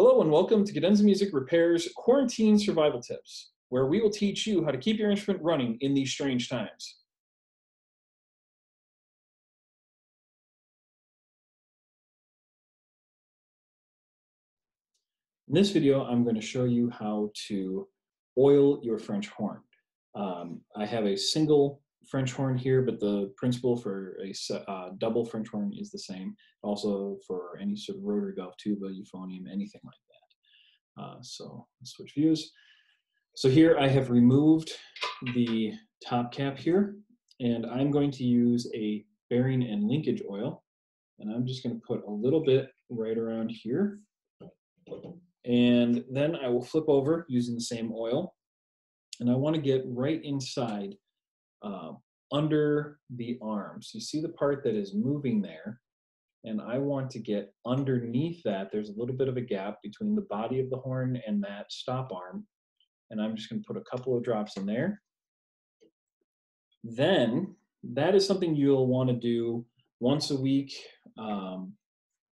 Hello and welcome to Cadenza Music Repair's Quarantine Survival Tips, where we will teach you how to keep your instrument running in these strange times. In this video, I'm going to show you how to oil your French horn. Um, I have a single French horn here, but the principle for a uh, double French horn is the same. Also for any sort of rotary valve, tuba, euphonium, anything like that. Uh, so switch views. So here I have removed the top cap here, and I'm going to use a bearing and linkage oil. And I'm just going to put a little bit right around here. And then I will flip over using the same oil. And I want to get right inside uh, under the arms. You see the part that is moving there, and I want to get underneath that. There's a little bit of a gap between the body of the horn and that stop arm, and I'm just going to put a couple of drops in there. Then that is something you'll want to do once a week. Um,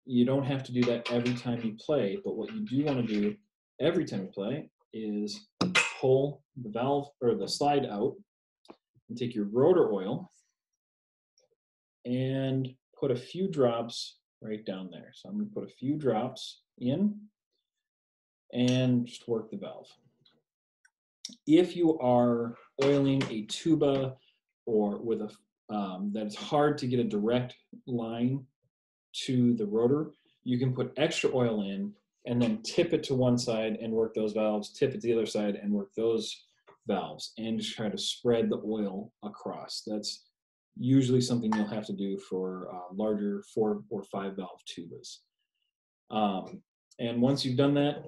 you don't have to do that every time you play, but what you do want to do every time you play is pull the valve or the slide out and take your rotor oil and put a few drops right down there. So I'm going to put a few drops in and just work the valve. If you are oiling a tuba or with a um, that it's hard to get a direct line to the rotor, you can put extra oil in and then tip it to one side and work those valves, tip it to the other side and work those valves and just try to spread the oil across. That's usually something you'll have to do for uh, larger four or five valve tubas. Um, and once you've done that,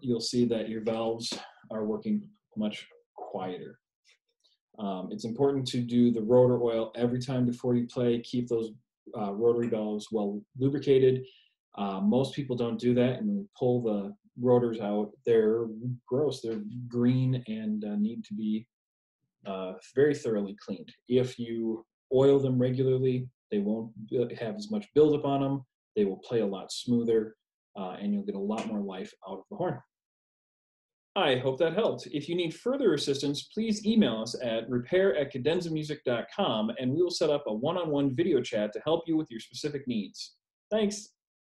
you'll see that your valves are working much quieter. Um, it's important to do the rotor oil every time before you play. Keep those uh, rotary valves well lubricated. Uh, most people don't do that and pull the rotors out, they're gross. They're green and uh, need to be uh, very thoroughly cleaned. If you oil them regularly, they won't have as much buildup on them. They will play a lot smoother, uh, and you'll get a lot more life out of the horn. I hope that helped. If you need further assistance, please email us at repair at cadenzamusic.com and we will set up a one-on-one -on -one video chat to help you with your specific needs. Thanks.